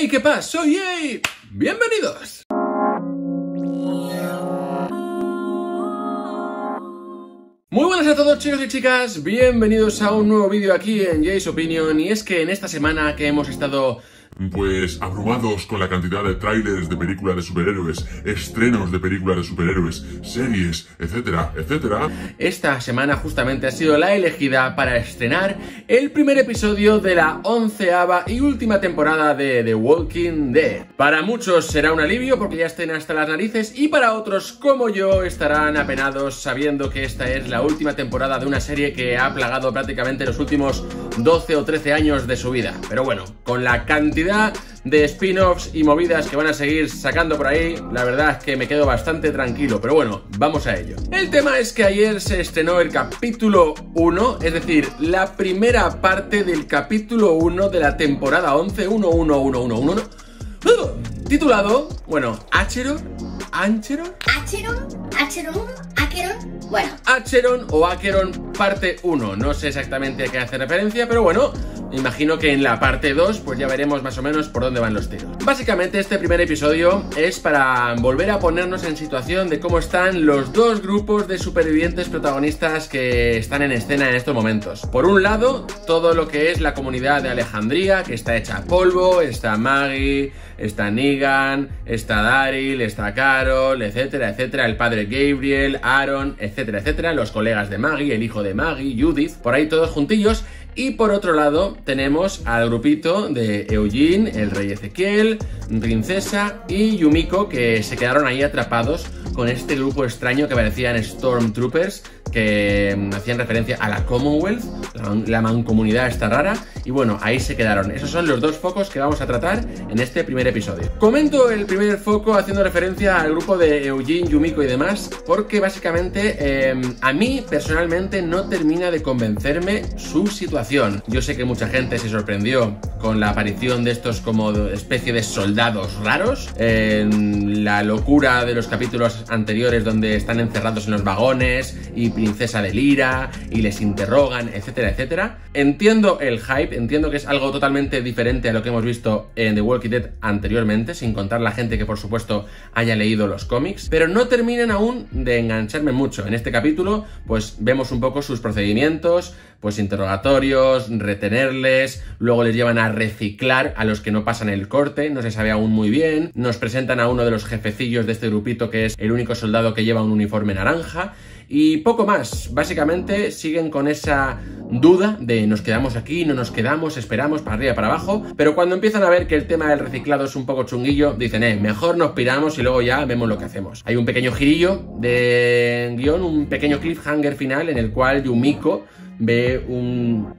¡Hey, qué pasa! ¡Soy Yay! ¡Bienvenidos! Muy buenas a todos chicos y chicas, bienvenidos a un nuevo vídeo aquí en Jay's Opinion y es que en esta semana que hemos estado pues abrumados con la cantidad de trailers de películas de superhéroes, estrenos de películas de superhéroes, series, etcétera, etcétera. Esta semana justamente ha sido la elegida para estrenar el primer episodio de la onceava y última temporada de The Walking Dead. Para muchos será un alivio porque ya estén hasta las narices y para otros como yo estarán apenados sabiendo que esta es la última temporada de una serie que ha plagado prácticamente los últimos 12 o 13 años de su vida. Pero bueno, con la cantidad de spin-offs y movidas que van a seguir sacando por ahí, la verdad es que me quedo bastante tranquilo, pero bueno, vamos a ello. El tema es que ayer se estrenó el capítulo 1, es decir, la primera parte del capítulo 1 de la temporada 11, 1, 1, 1, 1, 1, titulado, bueno, Acheron, Ancheron, Acheron, Acheron 1, Acheron, bueno. Acheron o Acheron parte 1, no sé exactamente a qué hace referencia, pero bueno, Imagino que en la parte 2 pues ya veremos más o menos por dónde van los tiros. Básicamente este primer episodio es para volver a ponernos en situación de cómo están los dos grupos de supervivientes protagonistas que están en escena en estos momentos. Por un lado, todo lo que es la comunidad de Alejandría, que está hecha a polvo, está Maggie, está Negan, está Daryl, está Carol, etcétera, etcétera, el padre Gabriel, Aaron, etcétera, etcétera, los colegas de Maggie, el hijo de Maggie, Judith, por ahí todos juntillos y por otro lado tenemos al grupito de Eugene, el rey Ezequiel, Princesa y Yumiko que se quedaron ahí atrapados con este grupo extraño que parecían Stormtroopers que mm, hacían referencia a la Commonwealth, la, mancomunidad esta rara, y bueno, ahí se quedaron. Esos son los dos focos que vamos a tratar en este primer episodio. Comento el primer foco haciendo referencia al grupo de Eugene, Yumiko y demás, porque básicamente em, a mí personalmente no termina de convencerme su situación. Yo sé que mucha gente se sorprendió con la aparición de estos como especie de soldados raros, en la locura de los capítulos anteriores donde están encerrados en los vagones y princesa de Lira y les interrogan, etcétera, etcétera. Entiendo el hype, entiendo que es algo totalmente diferente a lo que hemos visto en The Walking Dead anteriormente, sin contar la gente que por supuesto haya leído los cómics, pero no terminan aún de engancharme mucho. En este capítulo pues vemos un poco sus procedimientos, pues interrogatorios, retenerles, luego les llevan a reciclar a los que no pasan el corte, no se sabe aún muy bien, nos presentan a uno de los jefecillos de este grupito que es el único soldado que lleva un uniforme naranja. Y poco más, básicamente siguen con esa duda de nos quedamos aquí, no nos quedamos, esperamos para arriba, para abajo, pero cuando empiezan a ver que el tema del reciclado es un poco chunguillo, dicen, eh, mejor nos piramos y luego ya vemos lo que hacemos. Hay un pequeño girillo de guion, un pequeño cliffhanger final en el cual Yumiko ve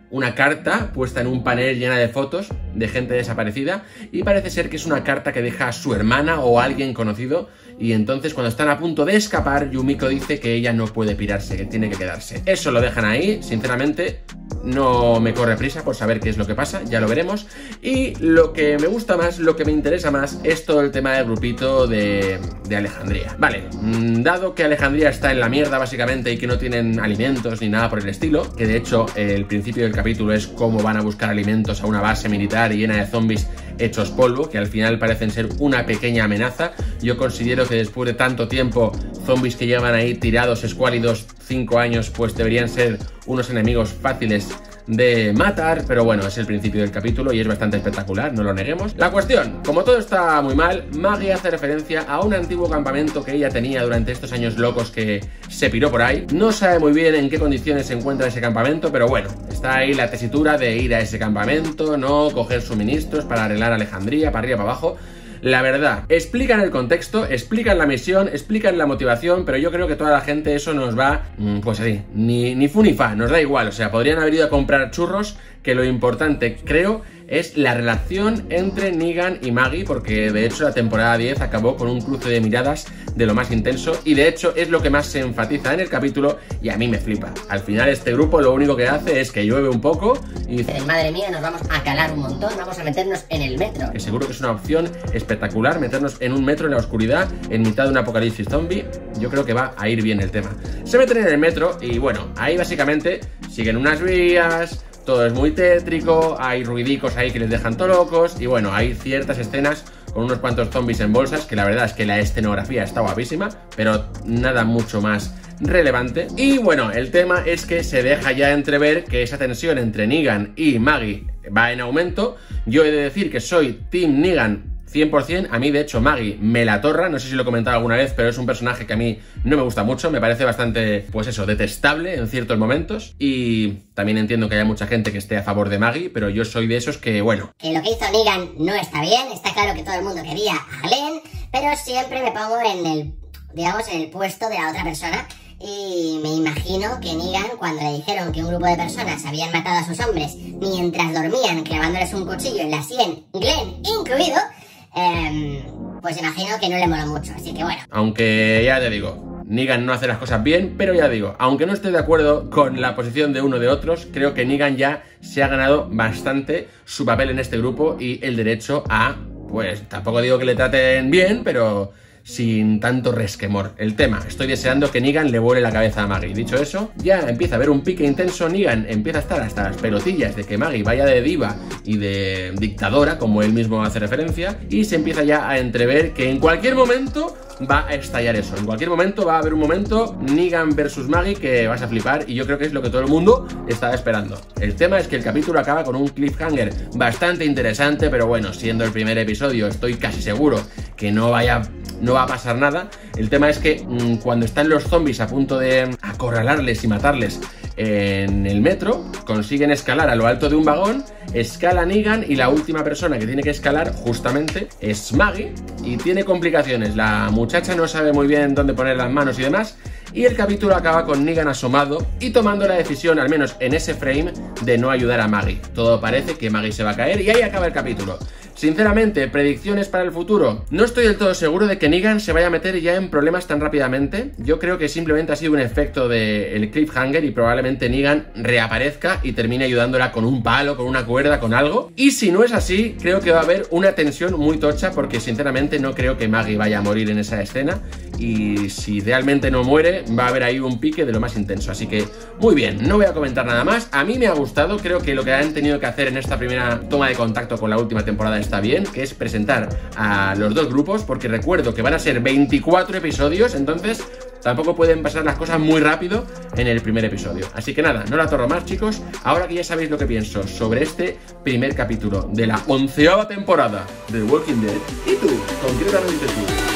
una carta puesta en un panel llena de fotos de gente desaparecida y parece ser que es una carta que deja a su hermana o alguien conocido y entonces cuando están a punto de escapar Yumiko dice que ella no puede pirarse, que tiene que quedarse. Eso lo dejan ahí, sinceramente no me corre prisa por saber qué es lo que pasa, ya lo veremos. Y lo que me gusta más, lo que me interesa más, es todo el tema del grupito de, de Alejandría. Vale, mm, dado que Alejandría está en la mierda básicamente y que no tienen alimentos ni nada por el estilo, que de hecho el principio del capítulo es cómo van a buscar alimentos a una base militar llena de zombies hechos polvo, que al final parecen ser una pequeña amenaza. Yo considero que después de tanto tiempo, zombies que llevan ahí tirados, escuálidos, 5 años, pues deberían ser unos enemigos fáciles de matar, pero bueno, es el principio del capítulo y es bastante espectacular, no lo neguemos. La cuestión, como todo está muy mal, Maggie hace referencia a un antiguo campamento que ella tenía durante estos años locos que se piró por ahí. No sabe muy bien en qué condiciones se encuentra ese campamento, pero bueno, está ahí la tesitura de ir a ese campamento, no coger suministros para arreglar Alejandría, para arriba, para abajo. La verdad, explican el contexto, explican la misión, explican la motivación, pero yo creo que toda la gente eso nos va, mm, pues así, ni, ni fu ni fa, nos da igual. O sea, podrían haber ido a comprar churros, que lo importante, creo, es la relación entre Negan y Maggie, porque de hecho la temporada 10 acabó con un cruce de miradas de lo más intenso y de hecho es lo que más se enfatiza en el capítulo y a mí me flipa. Al final este grupo lo único que hace es que llueve un poco y dice, madre mía, nos vamos a calar un montón, vamos a meternos en el metro. Que seguro que es una opción espectacular meternos en un metro en la oscuridad en mitad de un apocalipsis zombie. Yo creo que va a ir bien el tema. Se meten en el metro y bueno, ahí básicamente siguen unas vías, todo es muy tétrico, hay ruidicos ahí que les dejan todo locos y bueno, hay ciertas escenas con unos cuantos zombies en bolsas, que la verdad es que la escenografía está guapísima, pero nada mucho más relevante. Y bueno, el tema es que se deja ya entrever que esa tensión entre Negan y Maggie va en aumento. Yo he de decir que soy Team Negan 100%. A mí, de hecho, Maggie me la torra. No sé si lo he comentado alguna vez, pero es un personaje que a mí no me gusta mucho. Me parece bastante, pues eso, detestable en ciertos momentos. Y también entiendo que haya mucha gente que esté a favor de Maggie, pero yo soy de esos que, bueno. Que lo que hizo Negan no está bien. Está claro que todo el mundo quería a Glenn, pero siempre me pongo en el, digamos, en el puesto de la otra persona. Y me imagino que Negan, cuando le dijeron que un grupo de personas habían matado a sus hombres mientras dormían clavándoles un cuchillo en la sien, Glenn incluido, Em, pues imagino que no le mola mucho, así que bueno. Aunque ya te digo, Negan no hace las cosas bien, pero ya digo, aunque no esté de acuerdo con la posición de uno de otros, creo que Negan ya se ha ganado bastante su papel en este grupo y el derecho a, pues tampoco digo que le traten bien, pero sin tanto resquemor. El tema, estoy deseando que Negan le vuele la cabeza a Maggie. Dicho eso, ya empieza a haber un pique intenso. Negan empieza a estar hasta las pelotillas de que Maggie vaya de diva y de dictadora, como él mismo hace referencia, y se empieza ya a entrever que en cualquier momento va a estallar eso. En cualquier momento va a haber un momento Negan versus Maggie que vas a flipar y yo creo que es lo que todo el mundo estaba esperando. El tema es que el capítulo acaba con un cliffhanger bastante interesante, pero bueno, siendo el primer episodio, estoy casi seguro que no vaya no va a pasar nada. El tema es que mm, cuando están los zombies a punto de acorralarles y matarles en el metro, consiguen escalar a lo alto de un vagón, escala Negan y la última persona que tiene que escalar justamente es Maggie y tiene complicaciones. La muchacha no sabe muy bien dónde poner las manos y demás y el capítulo acaba con Negan asomado y tomando la decisión, al menos en ese frame, de no ayudar a Maggie. Todo parece que Maggie se va a caer y ahí acaba el capítulo. Sinceramente, predicciones para el futuro. No estoy del todo seguro de que Negan se vaya a meter ya en problemas tan rápidamente. Yo creo que simplemente ha sido un efecto del cliffhanger y probablemente Negan reaparezca y termine ayudándola con un palo, con una cuerda, con algo. Y si no es así, creo que va a haber una tensión muy tocha porque sinceramente no creo que Maggie vaya a morir en esa escena. Y si realmente no muere, va a haber ahí un pique de lo más intenso. Así que, muy bien, no voy a comentar nada más. A mí me ha gustado, creo que lo que han tenido que hacer en esta primera toma de contacto con la última temporada está bien, que es presentar a los dos grupos, porque recuerdo que van a ser 24 episodios, entonces tampoco pueden pasar las cosas muy rápido en el primer episodio. Así que nada, no la torro más, chicos. Ahora que ya sabéis lo que pienso sobre este primer capítulo de la onceava temporada de Walking Dead, ¿y tú? ¿Con qué dices tú?